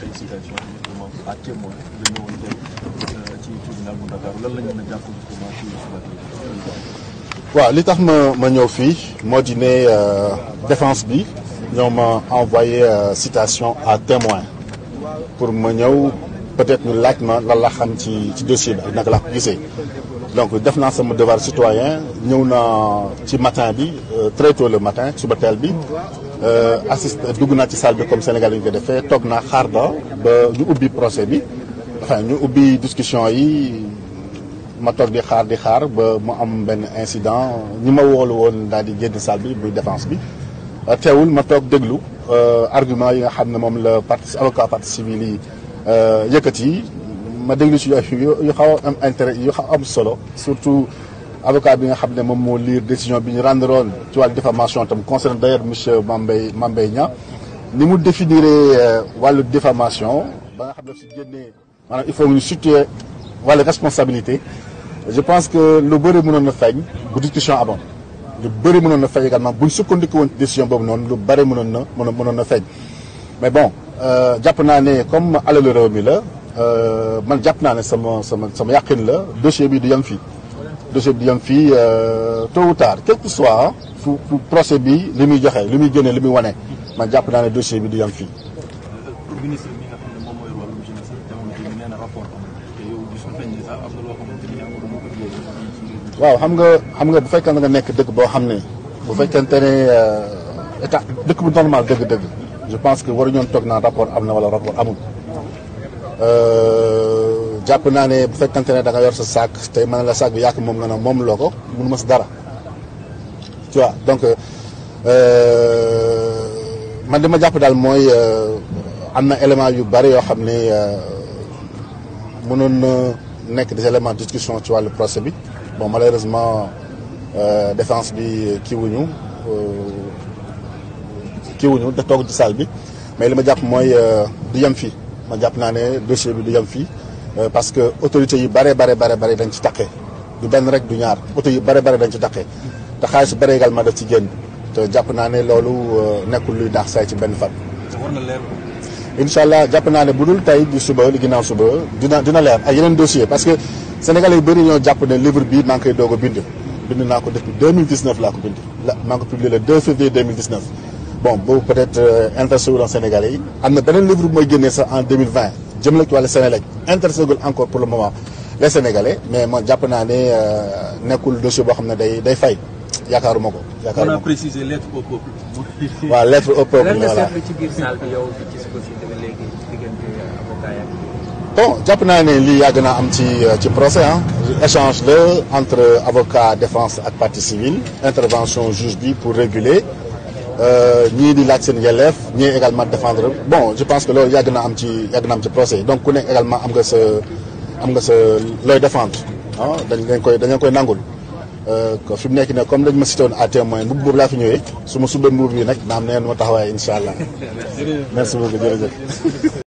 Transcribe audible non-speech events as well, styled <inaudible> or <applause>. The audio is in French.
félicitations justement à témoin nga ñëwoon tey ci tribunal bu Dakar la ne défense bi envoyé citation à témoin pour ma ñëw peut-être ñu laaj ma dossier bi ak naka devoir citoyen ñëw naa ci matin bi très tôt le matin suba teel bi assist dugg naa ci salle comme Sénégal yi ñu ko defee toog naa ba ñu ubbi procès bi. Enfin ñu ubbi discussion yi ma toog di xaar di xaar ba mu am incident. Ñi ma di salle bi défense teewul ma déglu argument yi nga partie avocat yi ma déglu yu am intérêt yu xaw am solo surtout avocat bi nga ne lire décision bi ñu rendre woon ci wàllu diffamation tam d'ailleurs monsieur Mambay Mambay Niang. Diffamation il faut ñu situer wàllu responsabilité. Je pense que lu bëri mënoon na feeñ discussion également décision mais bon jàpp naa ne comme alalu réew mi la man jàpp naa ne sama dossier bi du dossier bi du yem fii tôt ou tard. Quel que soit fu fu procès bi li muy joxe li muy génne li muy wane man jàpp naa ne dossier bi du yem fii. ministre mi nga xam ne moom mooy wàllum jeunesse jamono ji nee na rapport am te yow gis nañ ne sax am na loo xamante ni amul mu ko dugal waaw xam nga xam nga bu fekkee nga nekk dëkk boo xam ne bu fekkente ne état dëkk bu normal dëgg-dëgg je pense que waruñoon toog naan rapport am na wala rapport amul jàpp naa ne bu fekkente ne da nga yor sa sac tey mën la bi yàq moom nga ne moom loo ma dara. Tu vois donc man dama jàpp daal mooy am na élément des éléments de discussion ci wàllu procès bi. Bon malheureusement défense bi kii wuñu wuñu da toog mais li ma jàpp mooy du yem fii. Ma jàpp dossier parce que autorités yi bare bare bare bare dañ ci taqee du benn rek du ñaar. Auto yi bare bare dañ ci taqee te xaalis bare également daf ci génn. Te jàpp naa ne loolu nekkul luy saay ci benn fan. Incha allah jàpp naa ne bu dul tey di suba li ginnaaw suba dina dina leer. Ak yeneen dossier parce que sénégalais yu bëri ñoo jàpp ne livre bii maa ngi koy doog a bind. Bind naa ko depuis 2019 laa ko bind. La maa ngi ko publié le 2 février 2019 bon boobu peut-être intéressé wu doon sénégalais yi. Am na beneen livre bu mooy génnee sax en 2020 jëm la ci wàllu Sénélec intéressé gul encore pour le moment les sénégalais mais man jàpp naa ne nekkul dossier boo xam ne day day fay. Yaakaaruma ko. On a précisé lettre au peuple. <laughs> Waaw lettre au peuple lan nga voilà. seetlu ci biir salle bi yow ci suba si dëgg léegi diggante avocat yi ak bon jàpp naa ne lii yàgg naa am ci ci procès ah échange la entre avocat défense ak partie civile intervention juge bi pour réguler ñii di laaj seen yelleef ñii également défendre. Bon je pense que loolu yàgg na am ci yàgg na am ci procès. Donc ku nekk également am nga sa am nga sa looy défendre. Ah dañ leen koy dañ leen koy nangul. Que fi mu nekk ne comme dañ ma cité woon à témoin mbubb boobu laa fi ñëwee su ma suba mbubb bi nag naam neen ma taxawaay incha allah. <laughs> Merci beaucoup jërëjëf. <laughs>